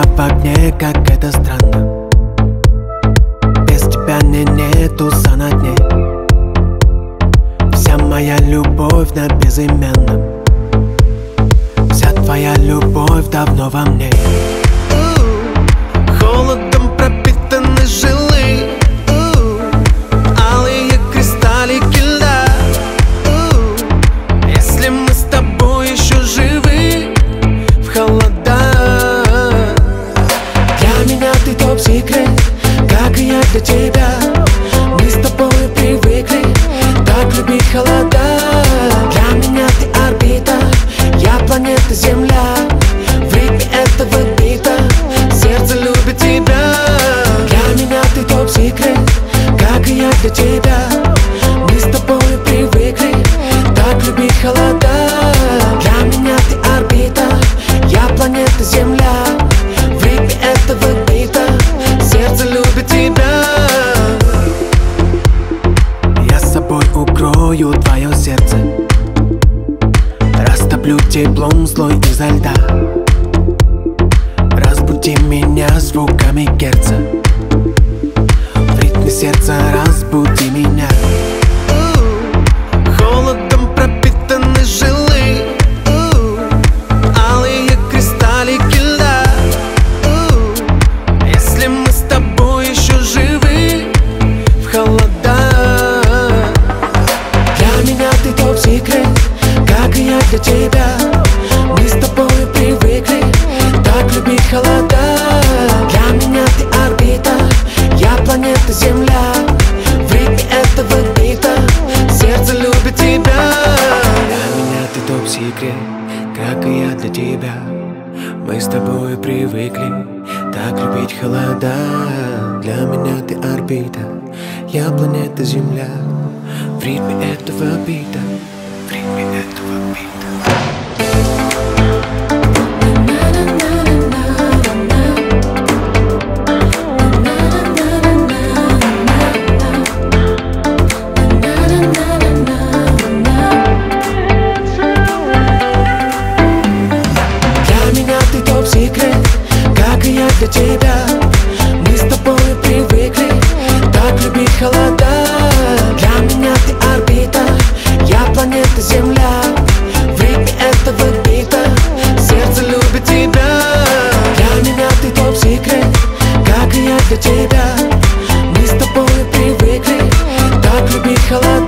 огне, как это странно. Без тебя не нету сон дней. Вся моя любовь на безымянном. Вся твоя любовь давно во мне. Холодом топ-секрет, как я для тебя. Мы с тобой привыкли так любить холода Растоплю теплом слой изо льда. Разбуди меня звуками герца планета Земля. В ритме этого бита. Сердце любит тебя. Для меня ты топ-секрет, как и я для тебя. Мы с тобой привыкли так любить холода. Для меня ты орбита, я планета Земля. В ритме этого бита, в ритме этого бита для тебя. Мы с тобой привыкли так любить холода. Для меня ты орбита, я планета Земля. В ритме этого бита сердце любит тебя. Для меня ты топ-секрет, как и я для тебя. Мы с тобой привыкли так любить холода.